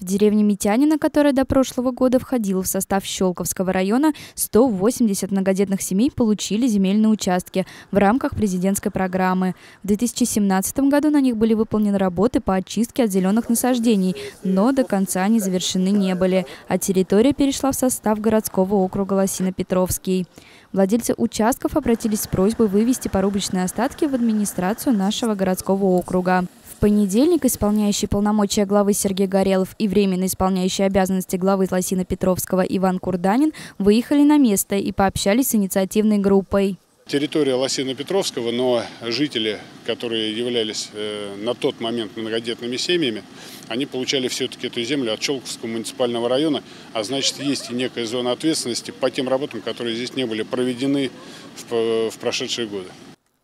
В деревне Митянина, которая до прошлого года входила в состав Щелковского района, 180 многодетных семей получили земельные участки в рамках президентской программы. В 2017 году на них были выполнены работы по очистке от зеленых насаждений, но до конца они завершены не были, а территория перешла в состав городского округа Лосино-Петровский. Владельцы участков обратились с просьбой вывести порубочные остатки в администрацию нашего городского округа. Понедельник исполняющий полномочия главы Сергей Горелов и временно исполняющий обязанности главы Лосина Петровского Иван Курданин выехали на место и пообщались с инициативной группой. Территория Лосина-Петровского, но жители, которые являлись э, на тот момент многодетными семьями, они получали все-таки эту землю от Челковского муниципального района, а значит есть и некая зона ответственности по тем работам, которые здесь не были проведены в, в прошедшие годы.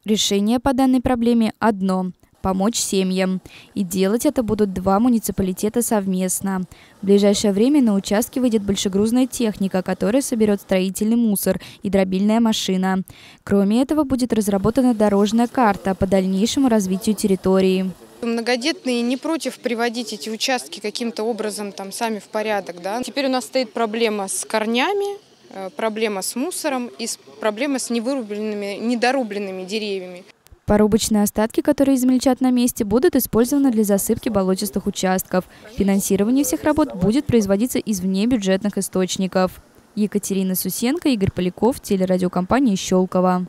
Решение по данной проблеме одно помочь семьям. И делать это будут два муниципалитета совместно. В ближайшее время на участке выйдет большегрузная техника, которая соберет строительный мусор и дробильная машина. Кроме этого, будет разработана дорожная карта по дальнейшему развитию территории. Многодетные не против приводить эти участки каким-то образом там сами в порядок. Да? Теперь у нас стоит проблема с корнями, э, проблема с мусором и проблема с невырубленными, недорубленными деревьями. Порубочные остатки, которые измельчат на месте, будут использованы для засыпки болотистых участков. Финансирование всех работ будет производиться из внебюджетных источников. Екатерина Сусенко, Игорь Поляков, телерадиокомпания «Щелково».